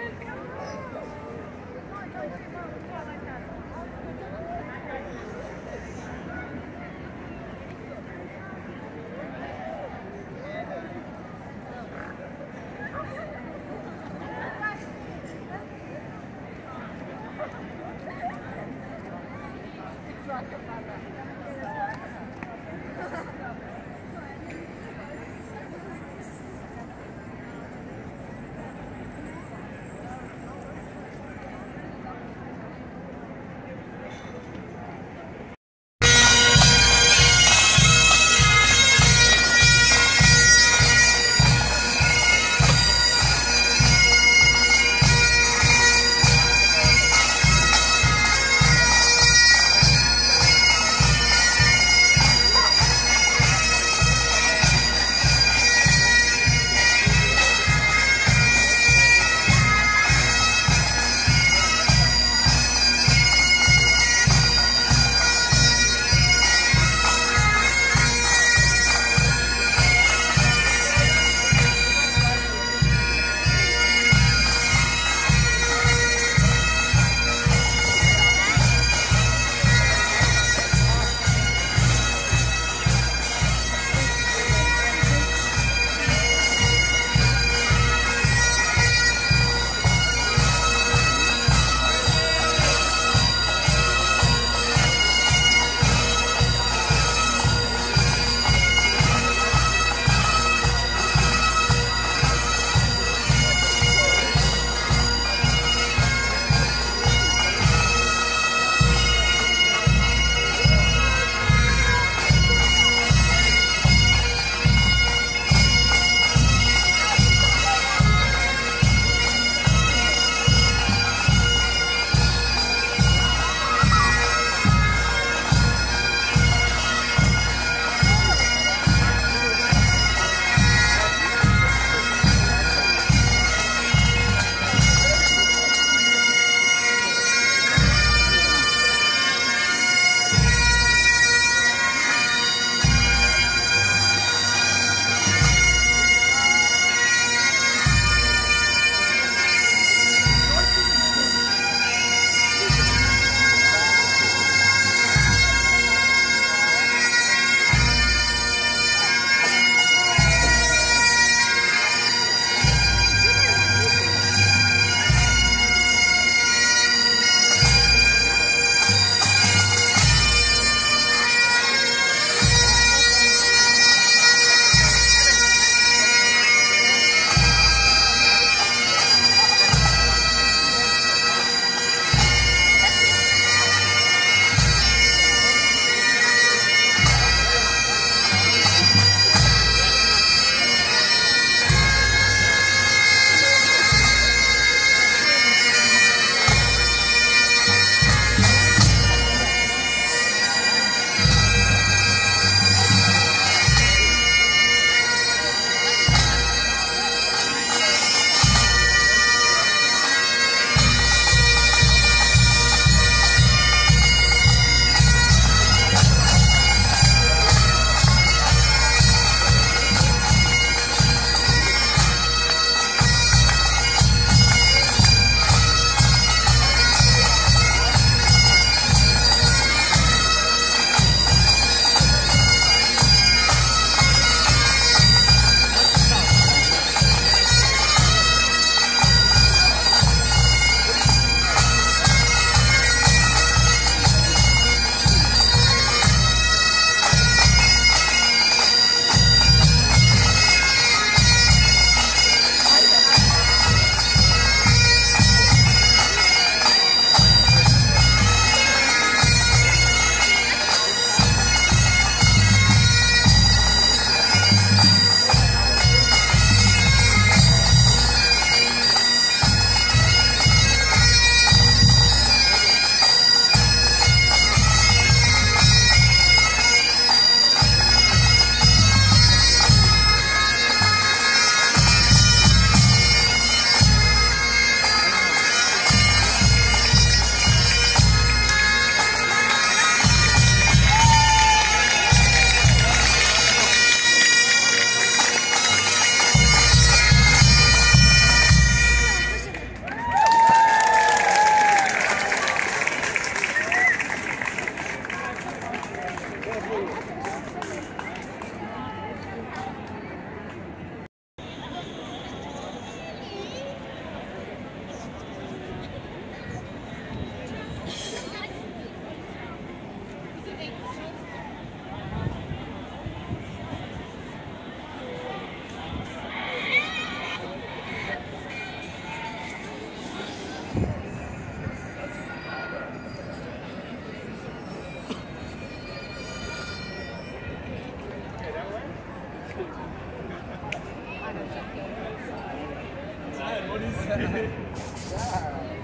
Come on, come on. Dad, what is that?